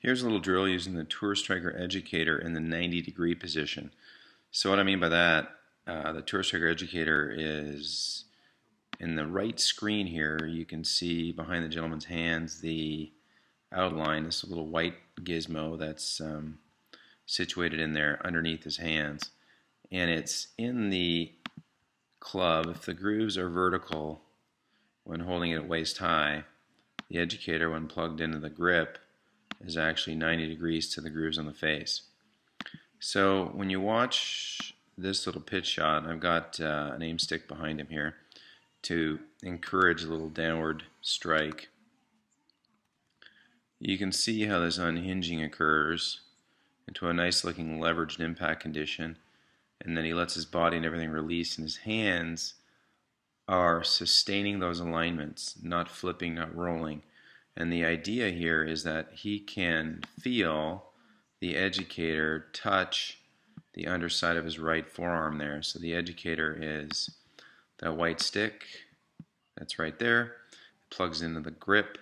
Here's a little drill using the Tour Striker Educator in the 90 degree position. So what I mean by that, uh, the Tour Striker Educator is in the right screen here you can see behind the gentleman's hands the outline, this little white gizmo that's um, situated in there underneath his hands. And it's in the club, if the grooves are vertical when holding it at waist high, the educator when plugged into the grip is actually 90 degrees to the grooves on the face. So when you watch this little pitch shot, I've got uh, an aim stick behind him here to encourage a little downward strike. You can see how this unhinging occurs into a nice looking leveraged impact condition and then he lets his body and everything release and his hands are sustaining those alignments, not flipping, not rolling. And the idea here is that he can feel the educator touch the underside of his right forearm there. So the educator is that white stick that's right there. It plugs into the grip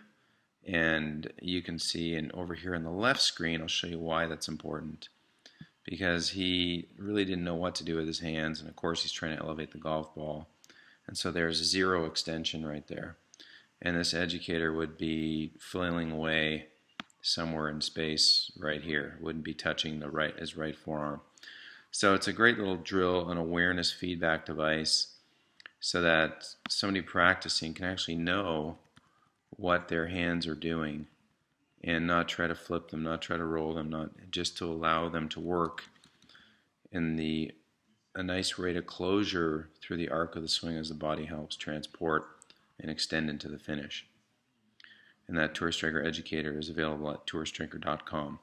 and you can see and over here on the left screen I'll show you why that's important because he really didn't know what to do with his hands and of course he's trying to elevate the golf ball and so there's zero extension right there and this educator would be flailing away somewhere in space right here. Wouldn't be touching the right his right forearm. So it's a great little drill, an awareness feedback device, so that somebody practicing can actually know what their hands are doing and not try to flip them, not try to roll them, not just to allow them to work in the a nice rate of closure through the arc of the swing as the body helps transport and extend into the finish. And that Tour Striker Educator is available at tourstriker.com.